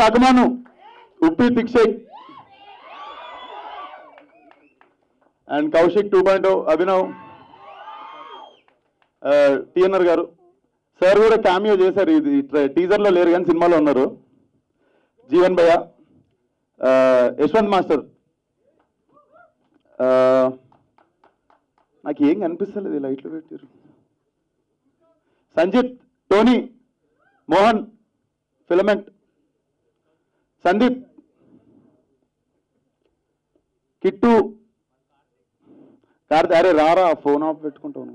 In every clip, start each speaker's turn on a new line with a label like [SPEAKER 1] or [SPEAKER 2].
[SPEAKER 1] Kakamanu Uppi Thikshay and Kaushik two point oh, Abhinav. Uh, TNR గారు. Sir కూడా cameo చేశారు. ఇది టీజర్లో లేరు కానీ సినిమాలో ఉన్నారు. జీవన్ భయ్య. Uh, Yashwant master. Uh, నాకు ఏం కనిపిస్తలేదు లైట్లు పెట్టారు. Sanjith Tony Mohan filament. Sandeep. Kittu. Karthi అరే రారా ఫోన్ ఆఫ్ పెట్టుకుంటాను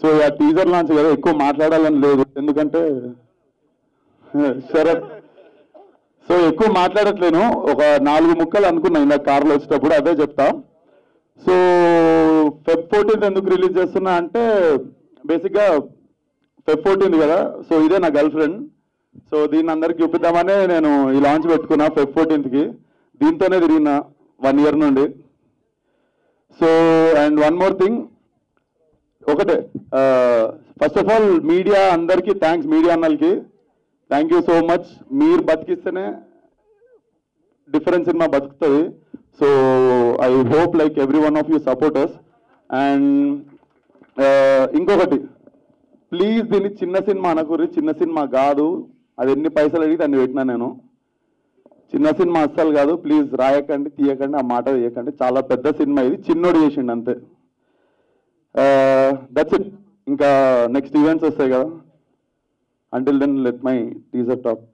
[SPEAKER 1] సో ఆ టీజర్ లాంచ్ కదా ఎక్కువ మాట్లాడాలని లేదు. ఎందుకంటే శరత్ సో ఎక్కువ మాట్లాడట్లేను. ఒక నాలుగు ముక్కలు అనుకున్నా ఇలా కార్లో వచ్చేటప్పుడు అదే చెప్తా. సో ఫెబ్ ఫోర్టీన్త్ ఎందుకు రిలీజ్ చేస్తున్నా అంటే బేసిక్గా ఫెబ్ ఫోర్టీన్త్ కదా సో ఇదే నా గర్ల్ ఫ్రెండ్ సో దీన్ని అందరికి చూపిద్దామనే నేను ఈ లాంచ్ పెట్టుకున్నా ఫెబ్ ఫోర్టీన్త్కి దీంతోనే తిరిగిన వన్ ఇయర్ నుండి. So and one more thing ఒకటే ఫస్ట్ ఆఫ్ ఆల్ మీడియా అందరికీ థ్యాంక్స్ మీడియా అన్నలకి. థ్యాంక్ యూ సో మచ్ మీరు బతికిస్తేనే డిఫరెన్స్ సినిమా బతుకుతుంది. So I hope like every one of you supporters and ఇంకొకటి ప్లీజ్ దీన్ని చిన్న సినిమా అనకూరి చిన్న సినిమా కాదు. అది ఎన్ని పైసలు అడిగితే అన్ని పెట్టినా నేను. చిన్న సినిమా అస్సలు కాదు. ప్లీజ్ రాయకండి తీయకండి ఆ మాట తీయకండి చాలా పెద్ద సినిమా ఇది. చిన్నోడు చేసిండు అంతే. దట్స్ ఇట్ ఇంకా నెక్స్ట్ ఈవెంట్స్ వస్తాయి కదా. Until then let my teaser top